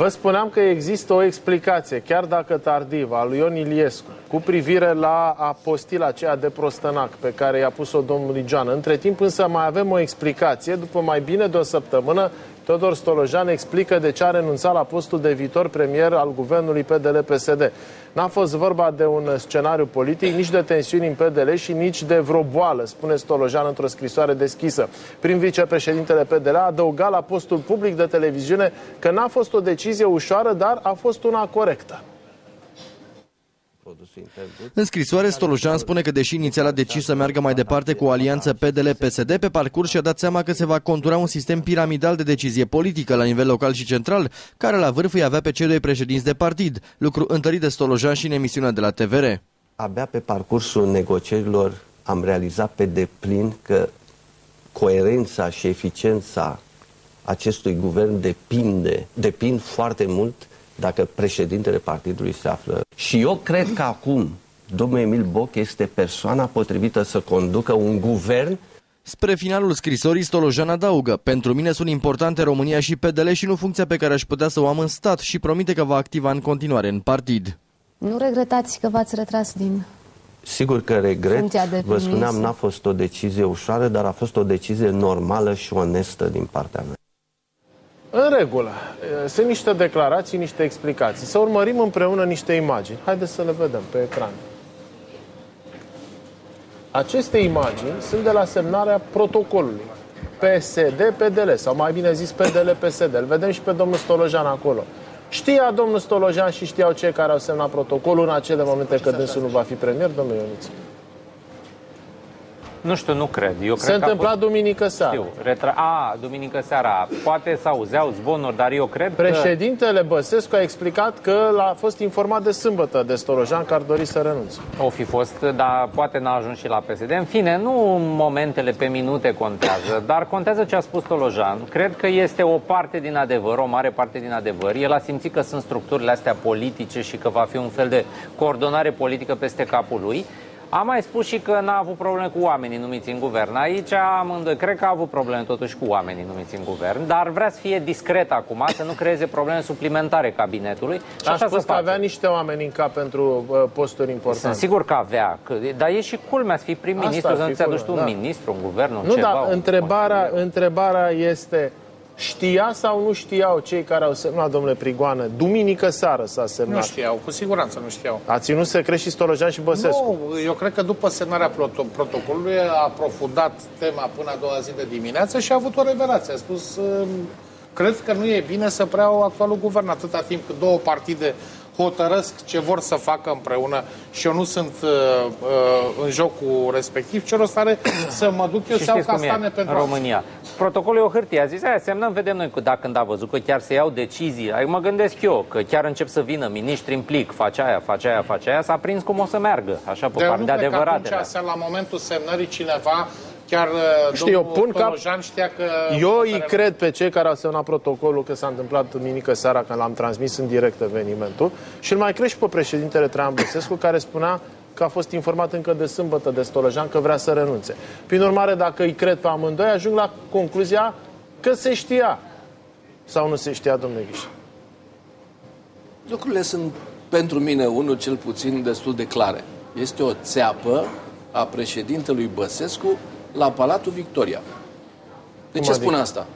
Vă spuneam că există o explicație, chiar dacă tardivă, a lui Ion Iliescu, cu privire la apostila aceea de prostănac pe care i-a pus-o domnul Ligean. Între timp însă mai avem o explicație. După mai bine de o săptămână, Teodor Stolojan explică de ce a renunțat la postul de viitor premier al guvernului PDL-PSD. N-a fost vorba de un scenariu politic, nici de tensiuni în PDL și nici de vreo boală, spune Stolojan într-o scrisoare deschisă. Prin vicepreședintele PDL a adăugat la postul public de televiziune că n-a fost o decizie ușoară, dar a fost una corectă. În scrisoare, Stolojan spune că deși inițial a decis să meargă mai departe cu o alianță PDL-PSD, pe parcurs și-a dat seama că se va contura un sistem piramidal de decizie politică la nivel local și central, care la vârf îi avea pe cei doi președinți de partid, lucru întărit de Stolojan și în emisiunea de la TVR. Abia pe parcursul negocierilor am realizat pe deplin că coerența și eficiența acestui guvern depinde, depind foarte mult dacă președintele partidului se află. Și eu cred că acum domnul Emil Boc este persoana potrivită să conducă un guvern Spre finalul scrisorii, Stolojan adaugă, pentru mine sunt importante România și PDL și nu funcția pe care aș putea să o am în stat și promite că va activa în continuare în partid. Nu regretați că v-ați retras din Sigur că regret, vă spuneam, n-a fost o decizie ușoară, dar a fost o decizie normală și onestă din partea mea. În regulă. Sunt niște declarații, niște explicații. Să urmărim împreună niște imagini. Haideți să le vedem pe ecran. Aceste imagini sunt de la semnarea protocolului. PSD-PDL, sau mai bine zis PDL-PSD. Îl vedem și pe domnul Stolojan acolo. Știa domnul Stolojan și știau cei care au semnat protocolul în acele momente că dânsul nu va fi premier, domnul Ioniță. Nu știu, nu cred. Eu Se cred întâmpla că a fost... duminică seara. Știu, retra... A, duminică seara. Poate s-auzeau zvonuri, dar eu cred Președintele Băsescu a explicat că a fost informat de sâmbătă de Stolojan că ar dori să renunțe. că o fi fost, dar poate n-a ajuns și la PSD. În fine, nu momentele pe minute contează, dar contează ce a spus Tolojan. Cred că este o parte din adevăr, o mare parte din adevăr. El a simțit că sunt structurile astea politice și că va fi un fel de coordonare politică peste capul lui. Am mai spus și că n-a avut probleme cu oamenii numiți în guvern. Aici amândoi, cred că a avut probleme totuși cu oamenii numiți în guvern, dar vrea să fie discret acum, să nu creeze probleme suplimentare cabinetului. Și A așa spus să că facă. avea niște oameni în cap pentru uh, posturi importante. Sunt sigur că avea, că, dar e și culmea să fii Asta prim-ministru, ar să fi nu ți aduci tu culmea, un da. ministru, un guvern, un Nu, ceva. dar un întrebarea, consilier. întrebarea este știa sau nu știau cei care au semnat, domnule Prigoană? Duminică seară s-a Nu semnat. știau, cu siguranță nu știau. A ținut secret și Stolojan și Băsescu. Nu, eu cred că după semnarea proto- protocolului a aprofundat tema până a doua zi de dimineață și a avut o revelație. A spus, "Ă, cred că nu e bine să preau actualul guvern atâta timp cât două partide hotărăsc ce vor să facă împreună și eu nu sunt uh, uh, în jocul respectiv, ce rost are să mă duc eu Și să iau știți cum e castane în pentru alții? România. Protocolul e o hârtie. A zis, aia semnăm, vedem noi cu- dacă când a văzut că chiar se iau decizii. Ai, mă gândesc eu că chiar încep să vină miniștri în plic, face aia, face aia, face aia, s-a prins cum o să meargă, așa pe Dar eu partea nu de cred că adevăratele. atunci, să- la momentul semnării, cineva, chiar Știu, eu domnul pun cap- Stolojan știa că... Eu o să îi renunțe. cred pe cei care au semnat protocolul că s-a întâmplat duminică seara când l-am transmis în direct evenimentul și îl mai cred și pe președintele Traian Băsescu care spunea că a fost informat încă de sâmbătă de Stolojan că vrea să renunțe. Prin urmare, dacă îi cred pe amândoi, ajung la concluzia că se știa. Sau nu se știa, domnule Ghiș? Lucrurile sunt pentru mine, unul cel puțin, destul de clare. Este o țeapă a președintelui Băsescu la Palatul Victoria. De Cum ce adică? spun asta?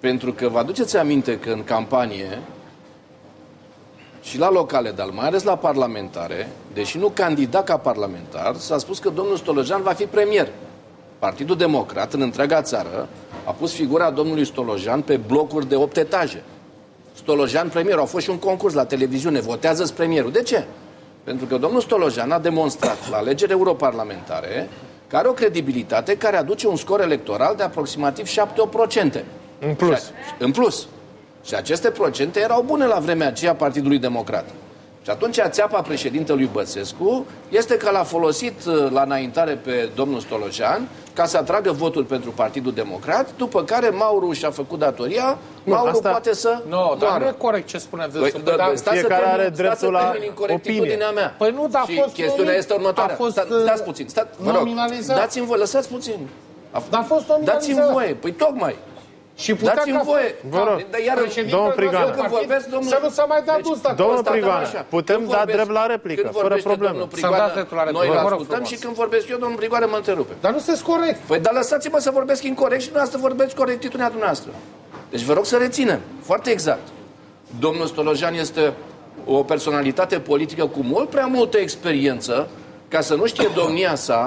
Pentru că vă aduceți aminte că în campanie și la locale, dar mai ales la parlamentare, deși nu candida ca parlamentar, s-a spus că domnul Stolojan va fi premier. Partidul Democrat, în întreaga țară, a pus figura domnului Stolojan pe blocuri de 8 etaje. Stolojan premier. A fost și un concurs la televiziune. Votează premierul. De ce? Pentru că domnul Stolojan a demonstrat la alegeri europarlamentare că are o credibilitate care aduce un scor electoral de aproximativ 7-8%. În plus. Și a- în plus. Și aceste procente erau bune la vremea aceea Partidului Democrat. Și atunci țeapa președintelui Băsescu este că l-a folosit uh, la înaintare pe domnul Stolojan ca să atragă votul pentru Partidul Democrat, după care Mauru și-a făcut datoria, Nu, Mauru asta- poate să Nu, dar moară. nu e corect ce spune Păi, dânsul. da, dar- da, stați să Fiecare termin- are stați dreptul să la termin incorectitudinea opinie. mea. Păi nu, dar a și fost chestiunea numit- este următoarea. a fost, Sta- uh, stați puțin, stați, vă rog, nominalizat. dați-mi voi, lăsați puțin. A, Dar a fost nominalizat. Dați-mi voie, păi tocmai. Și putea Dați-mi ca voie. Vă rog. Dar iar președintele Domnul nostru Prigoană. de Când partid vorbesc, domnul- Să nu se mai dea Deci, dus dacă domnul Constatăm Prigoană, așa. putem Când da vorbesc- drept la replică, când fără vorbește problemă. domnul S-a Prigoană, dat dreptul la replică. Noi îl Vă rog ascultăm frumos. și când vorbesc eu, domnul Prigoană mă întrerupe. Dar nu sunteți corect. Păi, dar lăsați-mă să vorbesc incorrect și dumneavoastră vorbeți corectitudinea dumneavoastră. Deci vă rog să reținem foarte exact. Domnul Stolojan este o personalitate politică cu mult prea multă experiență ca să nu știe domnia sa,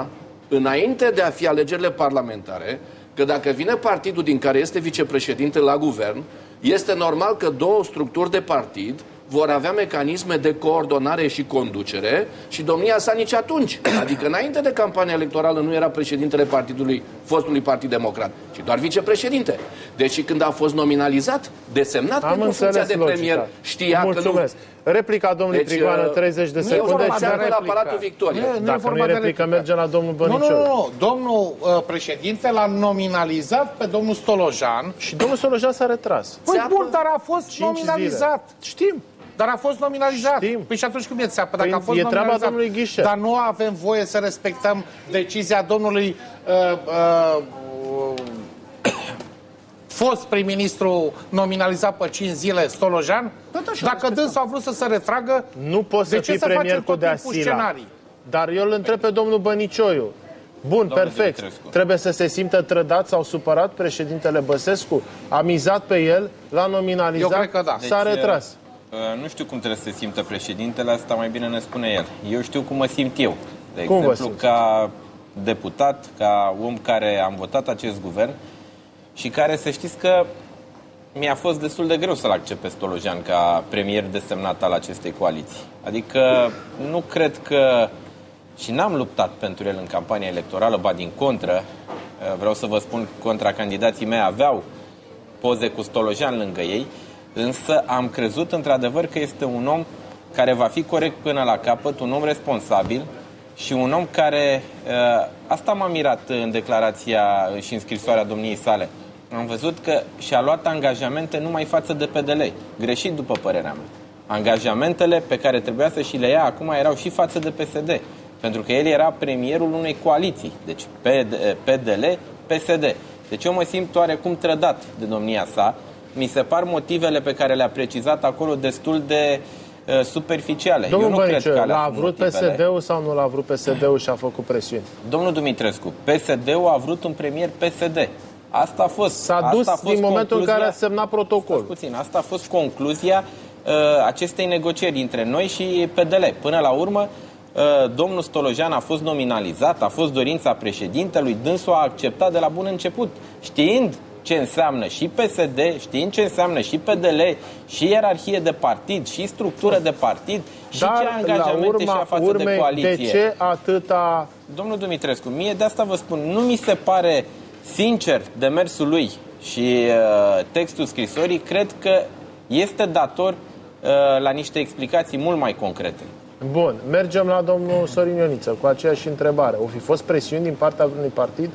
înainte de a fi alegerile parlamentare, că dacă vine partidul din care este vicepreședinte la guvern, este normal că două structuri de partid vor avea mecanisme de coordonare și conducere și domnia sa nici atunci, adică înainte de campania electorală nu era președintele partidului, fostului Partid Democrat, ci doar vicepreședinte. Deci când a fost nominalizat, desemnat Am pentru funcția înțeles de premier, logica. știa Mulțumesc. că nu... Replica domnului Deci, Prigoană, uh, 30 de nu e secunde. vorba și de dacă- la Palatul Victoria. Nu, nu e Dacă vorba nu e de replică, replică. merge la domnul Nu, nu, Bănicior. nu, nu. Domnul uh, președinte l-a nominalizat pe domnul Stolojan. Și domnul Solojan s-a retras. Păi Țeapă bun, dar a fost Cinci nominalizat. Știm. Dar a fost nominalizat. Știm. Păi și atunci cum e țeapă? Dacă Păi a fost e treaba nominalizat, domnului Ghișer. Dar nu avem voie să respectăm decizia domnului uh, uh, uh, fost prim-ministru nominalizat pe 5 zile, Stolojan, dacă dânsul a vrut să se retragă, Nu poți de să ce fii să premier facem cu tot timpul Deasila. scenarii? Dar eu îl întreb pe domnul Bănicioiu. Bun, perfect. Dumitrescu. Trebuie să se simtă trădat sau supărat președintele Băsescu? A mizat pe el, l-a nominalizat, Eu cred că da. s-a Deci, retras. Uh, nu știu cum trebuie să se simtă președintele, asta mai bine ne spune el. Eu știu cum mă simt eu. De Cum vă exemplu, simți? ca deputat, ca om care am votat acest guvern și care să știți că mi-a fost destul de greu să-l accept pe Stolojan ca premier desemnat al acestei coaliții. Adică nu cred că și n-am luptat pentru el în campania electorală, ba din contră, uh, vreau să vă spun, contracandidații mei aveau poze cu Stolojan lângă ei, însă am crezut într-adevăr că este un om care va fi corect până la capăt, un om responsabil și un om care, uh, asta m-a mirat în declarația și în scrisoarea domniei sale, am văzut că și-a luat angajamente numai față de PDL, greșit după părerea mea. Angajamentele pe care trebuia să și le ia acum erau și față de PSD, pentru că el era premierul unei coaliții, deci PD, PDL, PSD. Deci eu mă simt oarecum trădat de domnia sa. Mi se par motivele pe care le-a precizat acolo destul de uh, superficiale. Domnul eu nu cred Bănicioiu, că alea l-a sunt vrut motivele. PSD-ul sau nu l-a vrut PSD-ul și a făcut presiuni? Domnul Dumitrescu, PSD-ul a vrut un premier PSD. Asta a fost. S-a asta dus a fost din momentul în concluzia- care a semnat protocolul. puțin. Asta a fost concluzia uh, acestei negocieri între noi și PDL. Până la urmă, uh, domnul Stolojan a fost nominalizat, a fost dorința președintelui, dânsul a acceptat de la bun început, știind ce înseamnă și PSD, știind ce înseamnă și PDL, și ierarhie de partid, și structură de partid, și ce Dar la angajamente și-a urma față de urmei, coaliție. de ce atâta... Domnul Dumitrescu, mie de asta vă spun, nu mi se pare sincer demersul lui și uh, textul scrisorii, cred că este dator uh, la niște explicații mult mai concrete. Bun, mergem la domnul Sorin Ioniță cu aceeași întrebare. O fi fost presiuni din partea vreunui partid?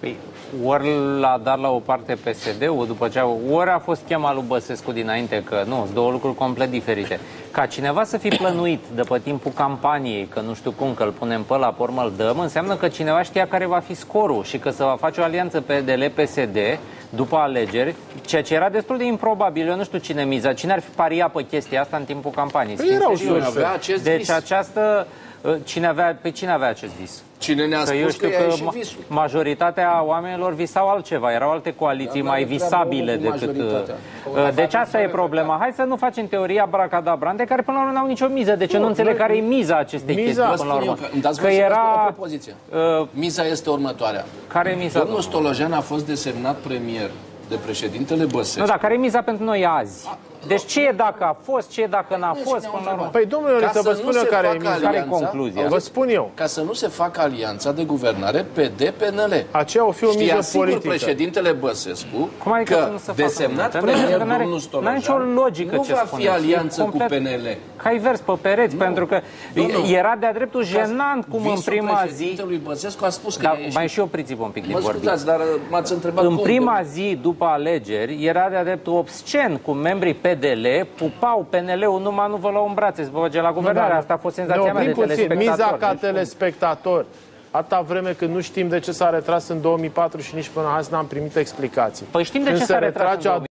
Păi, ori l-a dat la o parte PSD-ul, după ce a, ori a fost chemat lui Băsescu dinainte, că nu, sunt două lucruri complet diferite. Ca cineva să fi plănuit de pe timpul campaniei, că nu știu cum, că îl punem pe la pe urmă îl dăm, înseamnă că cineva știa care va fi scorul și că se va face o alianță PDL-PSD după alegeri, ceea ce era destul de improbabil. Eu nu știu cine miza, cine ar fi pariat pe chestia asta în timpul campaniei. Păi Sincer, erau eu- surse. Avea acest Deci vis. această... Cine avea, pe cine avea acest vis? Cine ne-a Că spus eu că, știu că că, e și ma- visul? majoritatea oamenilor visau altceva, erau alte coaliții Dar mai n-are treabă visabile omul cu decât... majoritatea. uh, Deci asta e problema. Hai să nu facem teoria bracadabrante care până la urmă n-au nicio miză. De ce nu înțeleg care e miza acestei Miza- chestii Vă până la spun eu urmă? că, îmi dați Că voie să vă spun o era... propoziție. uh, Miza este următoarea. Care e miza? Domnul Stolojan a fost desemnat premier de președintele Băsescu. Nu, da, care e miza pentru noi azi? Deci ce e dacă a fost, ce e dacă n-a Nu, fost cine până au la urmă? Păi, domnule Ca Ioniță, să vă nu spun eu se care e facă miza. Care e alianța, concluzia? Vă spun eu. Ca să nu se facă alianța de guvernare PD-PNL. Aceea o fi o Știa miză sigur politică. președintele Băsescu Cum adică că să nu se facă desemnat alianța? premier N-are- domnul n-are Stolojan nicio logică nu ce va spuneți. fi E alianță cu complet- PNL. Cai vers pe pereți, pentru că Domnul, era de-a dreptul jenant cum în Visul prima zi... președintelui Băsescu a spus că Dar e mai și opriți-vă un pic din Mă vorbit. scuzați, dar uh, m-ați întrebat În cum, prima domnule. zi după alegeri era de-a dreptul obscen cu membrii PDL, pupau PNL-ul numai nu vă luau în brațe să vă bage la guvernare. Asta a fost Ne senzația mea de oprim puțin. Miza telespectator. ca Deci, telespectator. atâta vreme când nu știm de ce s-a retras în 2004 și nici până azi n-am primit explicații. Păi știm de Când ce se s-a retras în retrage a